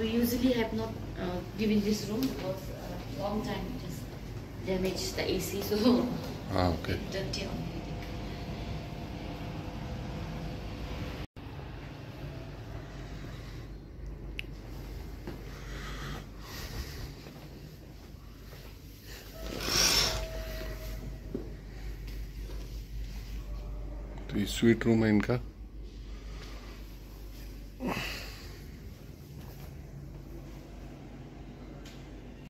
We usually have not uh, given this room because uh, long time just damaged the AC, so Ah, okay. dirty only. तो ये sweet room है इनका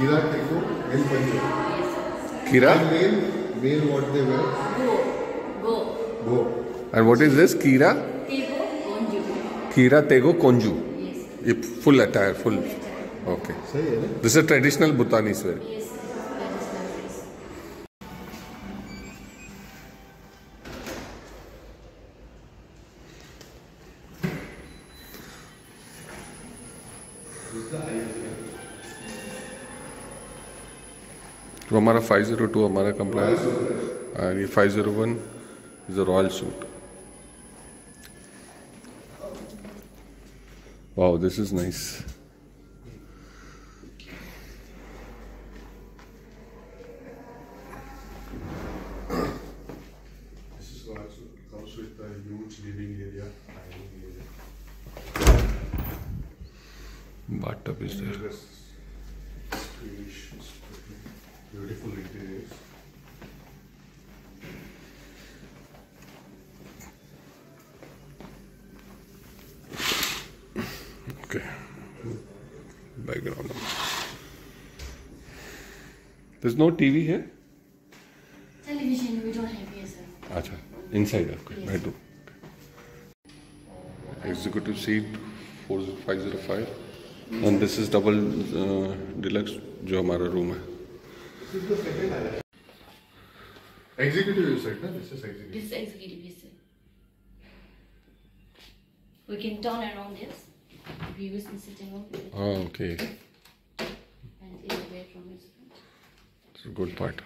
किरा के को mail पंजे किरा male male what they wear gho gho gho what is this kira tego tego कोंजू ये full attire full okay this is traditional Bhutanese where तो हमारा फाइव ज़ीरो टू हमारा कंप्लायंस और ये five zero one is a royal suite wow this is nice This beautiful interiors. okay background there's no tv here Television, we don't have here, sir. अच्छा inside आपके Yes. Seat four five zero five and this is double deluxe जो हमारा room है This is the second island. Executive you said, no? This is executive. This is executive, yes, sir. We can turn around this. We use the sitting room, Oh, okay. and in the bedroom is. good part